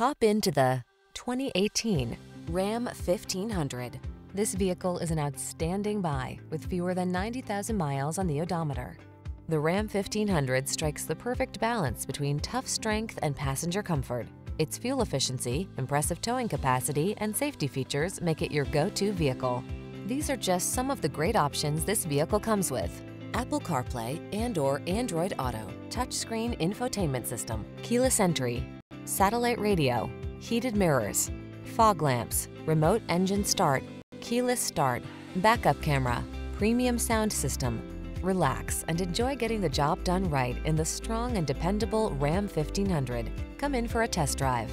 Hop into the 2018 Ram 1500. This vehicle is an outstanding buy with fewer than 90,000 miles on the odometer. The Ram 1500 strikes the perfect balance between tough strength and passenger comfort. Its fuel efficiency, impressive towing capacity, and safety features make it your go-to vehicle. These are just some of the great options this vehicle comes with. Apple CarPlay and or Android Auto, touchscreen infotainment system, keyless entry, satellite radio, heated mirrors, fog lamps, remote engine start, keyless start, backup camera, premium sound system. Relax and enjoy getting the job done right in the strong and dependable Ram 1500. Come in for a test drive.